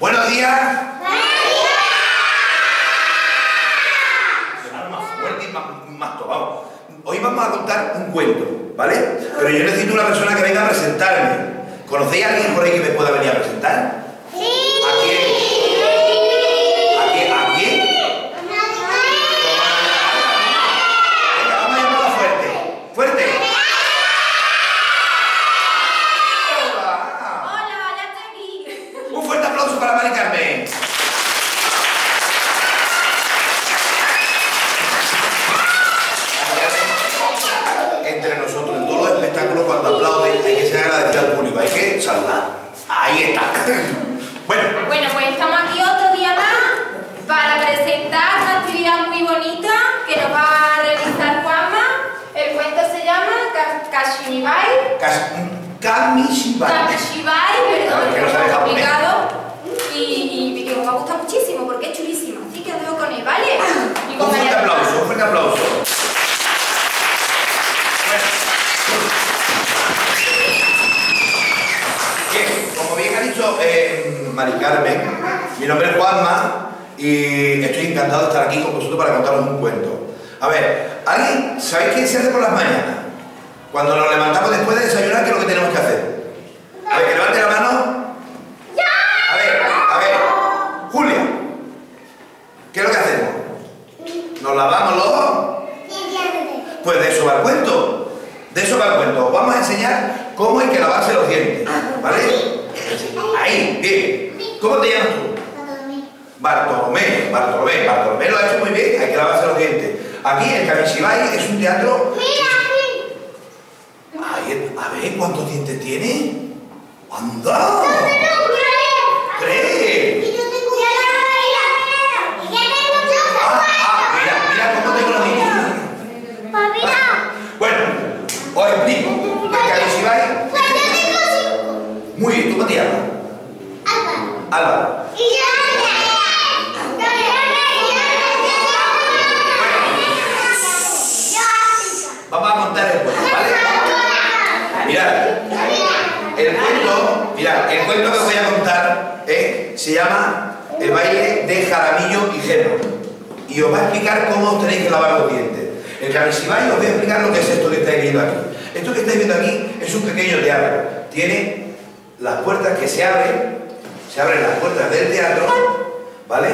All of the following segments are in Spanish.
Buenos días. Hoy vamos a contar un cuento, ¿vale? Pero yo necesito una persona que venga a presentarme. ¿Conocéis a alguien por ahí que me pueda venir a presentar? Kamishibai. Kamishibai, perdón, Que no japonés. complicado. Y, y que os va a gustar muchísimo porque es chulísimo. Así que os dejo con él, ¿vale? Y con Un fuerte aplauso, un fuerte aplauso. Bien, como bien ha dicho eh, Mari Carmen, mi nombre es Juanma y estoy encantado de estar aquí con vosotros para contaros un cuento. A ver, ¿alguien sabéis qué se hace por las mañanas? Cuando nos levantamos después de desayunar, ¿qué es lo que tenemos que hacer? A ver, que levante la mano. A ver, a ver, Julia, ¿qué es lo que hacemos? ¿Nos lavamos los? Pues de eso va el cuento. De eso va el cuento. Vamos a enseñar cómo hay que lavarse los dientes. ¿Vale? Ahí, bien. ¿Cómo te llamas tú? Bartolomé. Bartolomé. Bartolomé lo ha hecho muy bien. Hay que lavarse los dientes. Aquí el Kamishibai es un teatro. ¿Cuántos dientes tiene? ¡Anda! ¡Tres! Ah, ah, mira, mira cómo tengo los dientes. Bueno, os explico. Muy bien, ¿tú cómo te llamas? Álvaro. Vamos a contar el cuento, ¿vale? Mirad, el cuento, mirad, el cuento que os voy a contar se llama El baile de Jaramillo y Gema. Y os va a explicar cómo os tenéis que lavar los dientes. El Kamishibai os voy a explicar lo que es esto que estáis viendo aquí. Esto que estáis viendo aquí es un pequeño teatro. Tiene las puertas que se abren, se abren las puertas del teatro, ¿vale?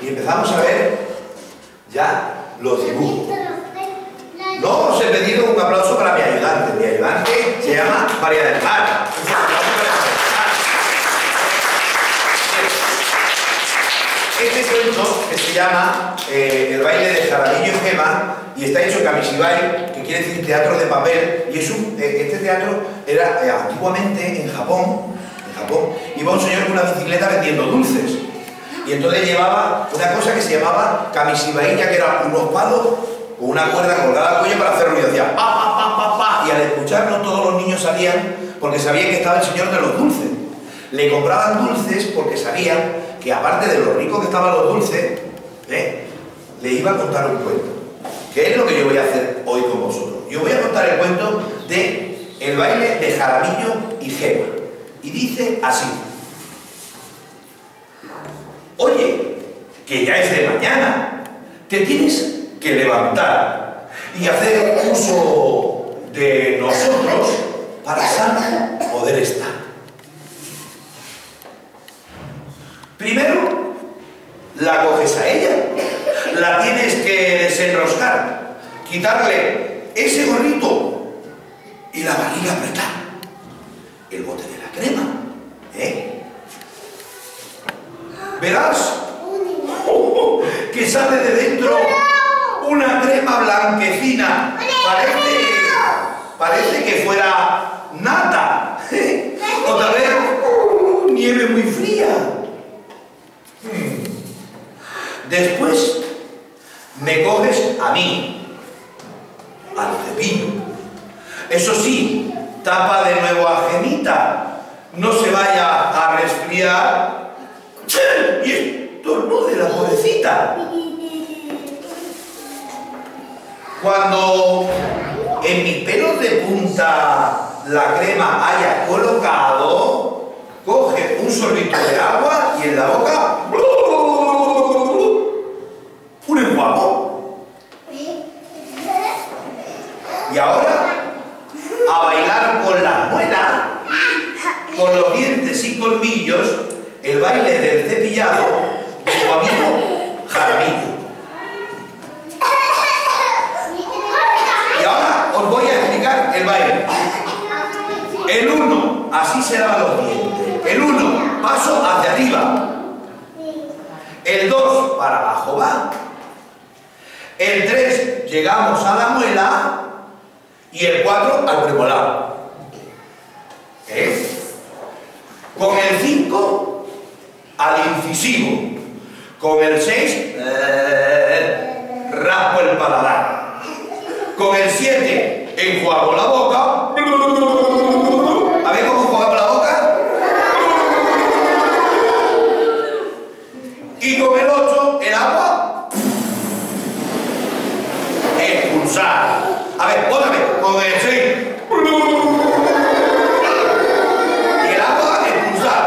Y empezamos a ver ya los dibujos. No os he pedido un aplauso para mi ayudante. Mi ayudante se llama María del Mar. Un fuerte aplauso para María del Mar. Este cuento que se llama eh, El baile de Jaramillo y Gema y está hecho en Kamishibai, que quiere decir teatro de papel, y es un, eh, este teatro era eh, antiguamente en Japón, en Japón, iba un señor con una bicicleta vendiendo dulces. Y entonces llevaba una cosa que se llamaba Kamishibailla, que eran unos palos con una cuerda colgada al cuello para hacer ruido. Hacía pa, pa, pa, pa, pa. Y al escucharlo todos los niños salían porque sabían que estaba el señor de los dulces. Le compraban dulces porque sabían que aparte de lo rico que estaban los dulces, ¿eh? le iba a contar un cuento. Que es lo que yo voy a hacer hoy con vosotros. Yo voy a contar el cuento de el baile de Jaramillo y Gema. Y dice así. Oye, que ya es de mañana. Te tienes que levantar y hacer uso de nosotros para sano poder estar. Primero, la coges a ella, la tienes que desenroscar, quitarle ese gorrito y la barriga apretar, el bote de la crema, ¿eh? Verás que sale de dentro una crema blanquecina. Parece, parece que fuera nata. O tal vez Después me coges a mí, al cepillo. Eso sí, tapa de nuevo a Gemita. No se vaya a resfriar y estornude la pobrecita. Cuando en mis pelos de punta la crema haya colocado, coge un sorbito de agua y en la boca un enjuago. Y ahora, a bailar con las muelas, con los y colmillos, el baile del cepillado de su amigo Jaramillo. Y ahora os voy a explicar el baile. El uno, así se lavan los dientes. El uno, paso hacia arriba. El dos, para abajo va. El tres, llegamos a la muela. Y el cuatro, al premolar. ¿Eh? Con el cinco, al incisivo. Con el seis, eh, raspo el paladar. Con el siete, enjuago la boca. A ver cómo enjuagamos la boca. Y con el 8, el agua. Expulsar. A ver, otra vez. Con el 6. Y el agua, expulsar.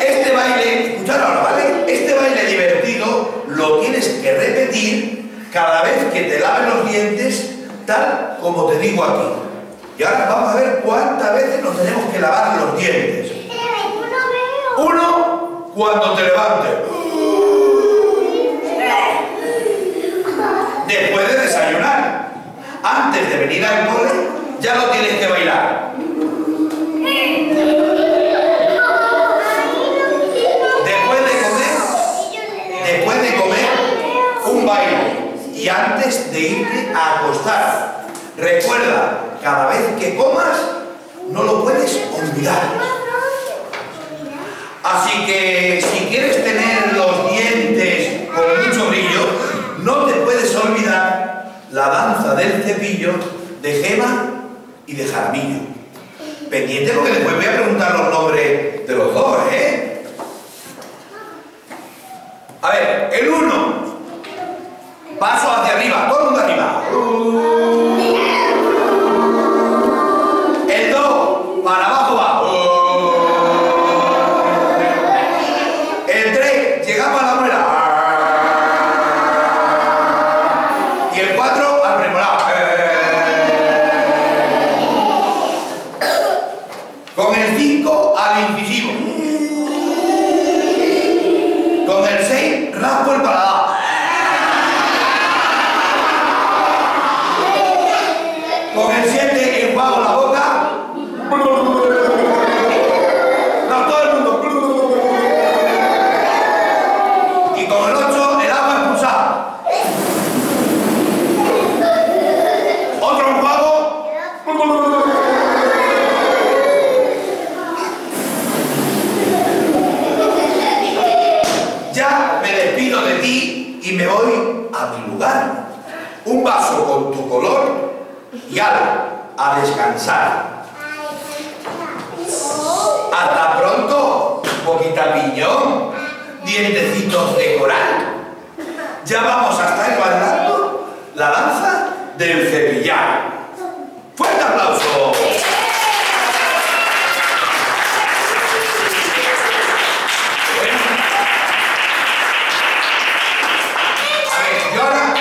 Este baile, escuchad ahora, ¿vale? Este baile divertido lo tienes que repetir cada vez que te laves los dientes, tal como te digo aquí. Y ahora vamos a ver cuántas veces nos tenemos que lavar los dientes. Uno, cuando te levantes. Después de desayunar. Antes de venir al cole, ya lo tienes que bailar. Y antes de irte a acostar. Recuerda, cada vez que comas, no lo puedes olvidar. Así que si quieres tener los dientes con mucho brillo, no te puedes olvidar la danza del cepillo de Gema y de Jaramillo. Pendiente porque después voy a preguntar los nombres de los dos, ¿eh? A ver, el uno. Paso hacia descansar. Hasta pronto, boquita piñón, dientecitos de coral. Ya vamos a estar bailando la danza del cepillar. ¡Fuerte aplauso!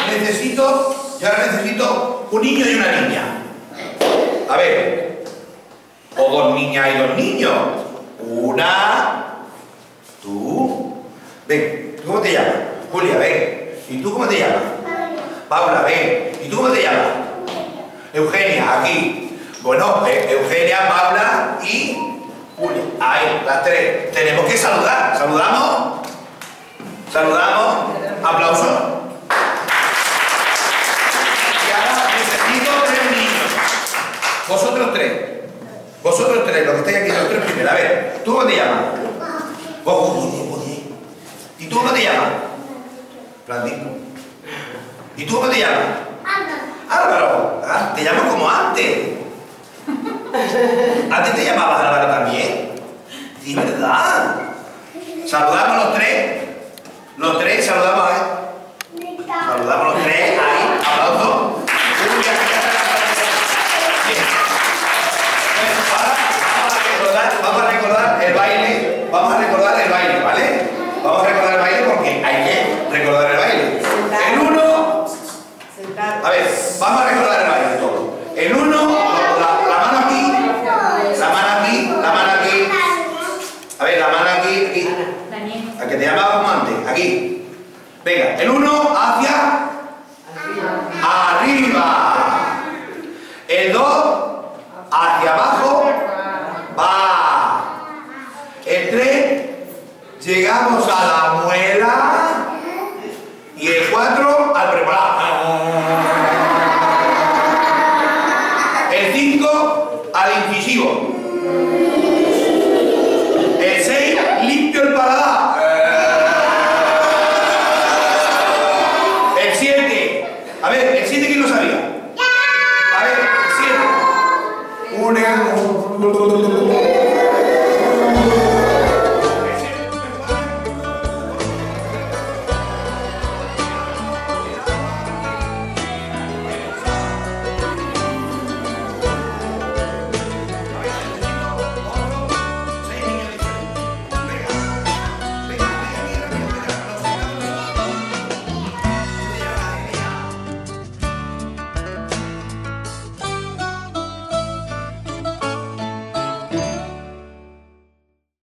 Necesito, yo ahora necesito un niño y una niña. A ver, o dos niñas y dos niños. Una, tú. Ven, ¿tú cómo te llamas? Julia, ven. ¿Y tú cómo te llamas? Paula, ven. ¿Y tú cómo te llamas? Eugenia, aquí. Bueno, eh, Eugenia, Paula y Julia. Ahí, las tres. Tenemos que saludar. ¿Saludamos? Saludamos. Aplauso. Y ahora necesito tres niños. Vosotros tres. Vosotros tres, los que estáis aquí, los tres primero. A ¿tú cómo te llamas? ¿Y tú cómo te llamas? Francisco. ¿Y tú cómo te llamas? Álvaro. Ah, te llamas como antes. ¿Antes te llamabas Álvaro también? Sí, ¿verdad? Saludamos los tres. Los tres, saludamos ahí. Saludamos los tres, vamos a recordar el baile, ¿vale? Vamos a recordar el baile porque hay que recordar el baile. En uno, a ver, vamos a recordar el baile todo. En uno, la, mano aquí, la mano aquí, la mano aquí. A ver, la mano aquí, aquí. La que te llamábamos antes, aquí. Venga, el uno hacia arriba. arriba. llegamos a la